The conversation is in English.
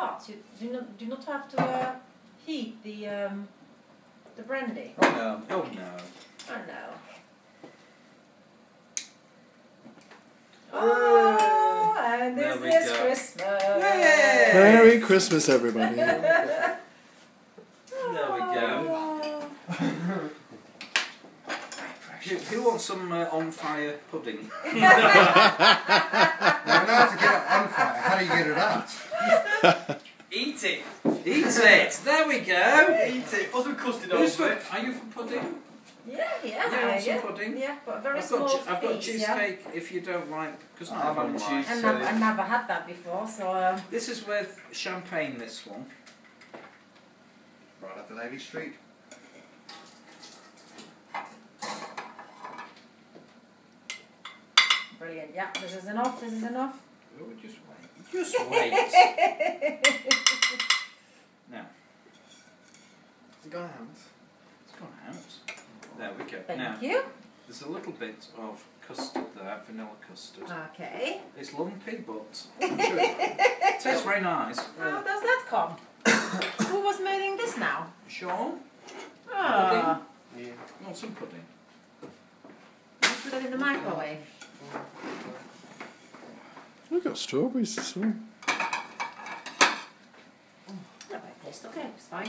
Hot. You do not do not have to uh, heat the um, the brandy. Oh no. Oh no. Oh no. Oh, and this is go. Christmas. Yay! Merry Christmas, everybody. There we go. Who, who wants some uh, on fire pudding? You're allowed to get it on fire. How do you get it out? Eat it. Eat it. There we go. Eat it. Put some custard Who's over for, it. are you for pudding? Yeah, yeah, Yeah, want some yeah. pudding? Yeah, but a very I've small got, che- I've got piece, yeah. cheesecake if you don't like, because I've not had everyone. I've never, I've never had that before, so um, This is with champagne, this one. Right up the Navy Street. brilliant. Yeah, this is enough. This is enough. Oh, just wait. Just wait. now, Has it gone out? it's gone out. There we go. Thank now, you. there's a little bit of custard there, vanilla custard. Okay. It's lumpy, but I'm sure it tastes very nice. How does that come? Who was making this now? Sean, Ah, Yeah. you want some pudding? put it in the microwave. We've got strawberries as well. That might taste okay. It's fine.